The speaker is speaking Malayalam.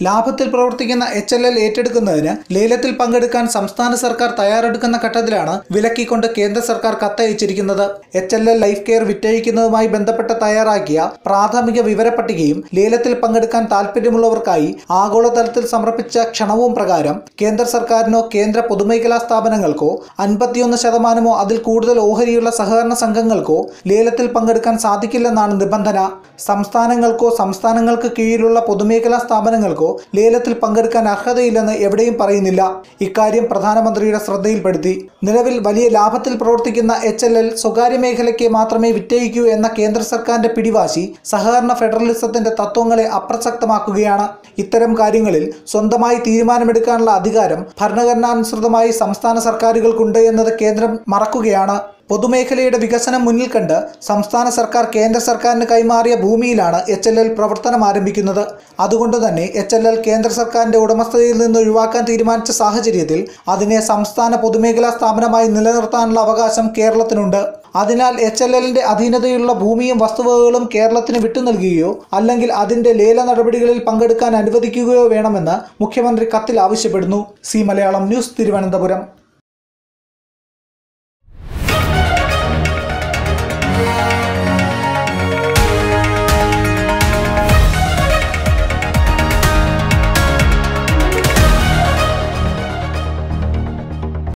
ലാഭത്തിൽ പ്രവർത്തിക്കുന്ന എച്ച് എൽ എൽ ഏറ്റെടുക്കുന്നതിന് ലേലത്തിൽ പങ്കെടുക്കാൻ സംസ്ഥാന സർക്കാർ തയ്യാറെടുക്കുന്ന ഘട്ടത്തിലാണ് വിലക്കിക്കൊണ്ട് കേന്ദ്ര സർക്കാർ കത്തയച്ചിരിക്കുന്നത്. H L L life care വിറ്റഴിക്കുന്നതുമായി ബന്ധപ്പെട്ട് തയ്യാറാക്കിയ പ്രാഥമിക വിവരപ്പട്ടികയും ലേലത്തിൽ പങ്കെടുക്കാൻ താൽപ്പര്യമുള്ളവർക്കായി ആഗോളതലത്തിൽ സമർപ്പിച്ച ക്ഷണവും പ്രകാരം കേന്ദ്ര സർക്കാരിനോ കേന്ദ്ര പൊതുമേഖലാ സ്ഥാപനങ്ങൾക്കോ അൻപത്തിയൊന്ന് ശതമാനമോ അതിൽ കൂടുതൽ ഓഹരിയുള്ള സഹകരണ സംഘങ്ങൾക്കോ ലേലത്തിൽ പങ്കെടുക്കാൻ സാധിക്കില്ലെന്നാണ് നിബന്ധന. സംസ്ഥാനങ്ങൾക്കോ സംസ്ഥാനങ്ങൾക്ക് കീഴിലുള്ള പൊതുമേഖലാ സ്ഥാപനങ്ങൾക്കോ ലേലത്തിൽ പങ്കെടുക്കാൻ അർഹതയില്ലെന്ന് എവിടെയും പറയുന്നില്ല. ഇക്കാര്യം പ്രധാനമന്ത്രിയുടെ ശ്രദ്ധയിൽപ്പെടുത്തി. നിലവിൽ വലിയ ലാഭത്തിൽ പ്രവർത്തിക്കുന്ന എച്ച് എൽ എൽ സ്വകാര്യ മേഖലയ്ക്ക് മാത്രമേ വിറ്റയിക്കൂ എന്ന കേന്ദ്ര സർക്കാരിന്റെ പിടിവാശി സഹകരണ ഫെഡറലിസത്തിന്റെ തത്വങ്ങളെ അപ്രസക്തമാക്കുകയാണ്. ഇത്തരം കാര്യങ്ങളിൽ സ്വന്തമായി തീരുമാനമെടുക്കാനുള്ള അധികാരം ഭരണഘടനാനുസൃതമായി സംസ്ഥാന സർക്കാരുകൾക്കുണ്ട് എന്നത് കേന്ദ്രം മറക്കുകയാണ്. പൊതുമേഖലയുടെ വികസനം മുന്നിൽ കണ്ട് സംസ്ഥാന സർക്കാർ കേന്ദ്ര സർക്കാരിന് കൈമാറിയ ഭൂമിയിലാണ് എച്ച് എൽ എൽ പ്രവർത്തനം ആരംഭിക്കുന്നത്. അതുകൊണ്ട് തന്നെ എച്ച് എൽ എൽ കേന്ദ്ര സർക്കാരിന്റെ ഉടമസ്ഥതയിൽ നിന്ന് ഒഴിവാക്കാൻ തീരുമാനിച്ച സാഹചര്യത്തിൽ അതിനെ സംസ്ഥാന പൊതുമേഖലാ സ്ഥാപനമായി നിലനിർത്താനുള്ള അവകാശം കേരളത്തിനുണ്ട്. അതിനാൽ എച്ച് എൽ എല്ലിന്റെ അധീനതയുള്ള ഭൂമിയും വസ്തുവകകളും കേരളത്തിന് വിട്ടു നൽകുകയോ അല്ലെങ്കിൽ അതിന്റെ ലേല നടപടികളിൽ പങ്കെടുക്കാൻ അനുവദിക്കുകയോ വേണമെന്ന് മുഖ്യമന്ത്രി കത്തിൽ ആവശ്യപ്പെടുന്നു. C Malayalam news Thiruvananthapuram.